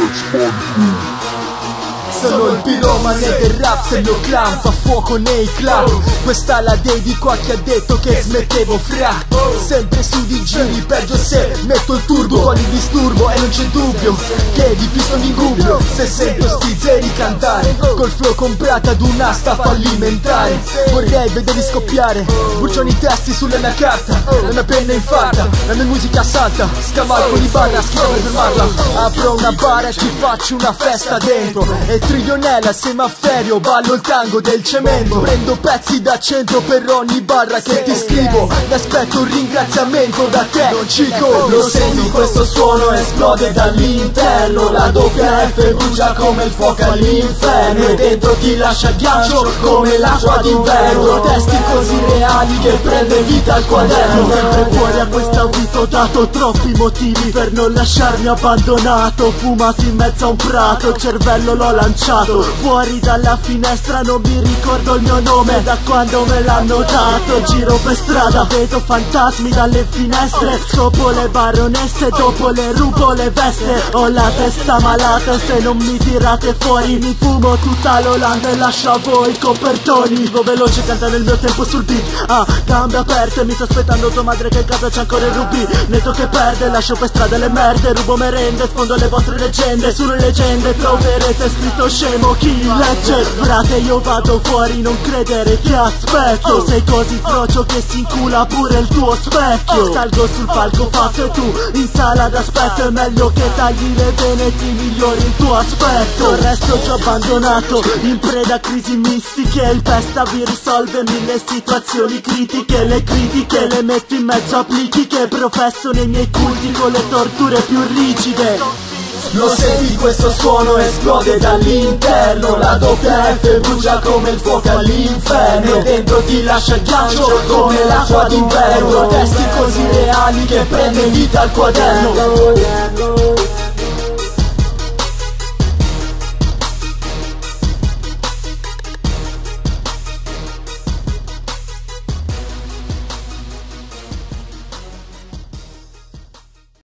Let's you. Sono il piromane del rap, se il mio clan fa fuoco nei club Questa la dedico a chi ha detto che smettevo fra. Sempre su di giri, peggio se metto il turbo Con il disturbo e non c'è dubbio Che di più sono in dubbio. Se sento sti zeri cantare Col flow comprato ad un'asta fallimentare. Vorrei vederli scoppiare Bruciano i testi sulla mia carta La mia penna infarta La mia musica salta Scavalco di barra, schifo per fermarla Apro una bara e ci faccio una festa dentro. E trillionella semaferio Ballo il tango del cemento. Prendo pezzi da centro per ogni barra che ti scrivo. E aspetto un ringraziamento da te Non cico Lo senti questo suono esplode dall'interno La doppia F brucia come il fuoco all'inferno. E dentro ti lascia ghiaccio come l'acqua d'inverno. Testi così reali che prende vita al quaderno. Sempre fuori a questa vita ho dato troppi motivi Per non lasciarmi abbandonato. Fumato in mezzo a un prato Il cervello l'ho lanciato Fuori dalla finestra non mi ricordo il mio nome. Da quando me l'hanno dato Giro per strada vedo fantasmi dalle finestre. Scopo le baronesse dopo le rubo le veste. Ho la testa malata se non mi tirate fuori Mi fumo tutta l'Olanda e lascio a voi i copertoni. Vivo veloce cantando il mio tempo sul beat. Ah, gambe aperte mi sto aspettando tua madre che in casa c'è ancora il rubì. Netto che perde, lascio per strada le merde Rubo merende, sfondo le vostre leggende. Sulle leggende troverete scritto scemo chi legge Frate io vado fuori, non credere che aspetto. Sei così frocio che si incula pure il tuo specchio. Salgo sul palco fatto e tu in sala d'aspetto. È meglio che tagli le vene e ti migliori il tuo aspetto. Il resto ci ho abbandonato in preda a crisi mistiche. Il pesta vi risolve mille situazioni critiche. Le critiche le metto in mezzo a plichi che professo nei miei culti Con le torture più rigide Lo senti questo suono esplode dall'interno La doppia F brucia come il fuoco all'inferno. E dentro ti lascia ghiaccio come l'acqua d'inverno. Testi così reali che prende vita al quaderno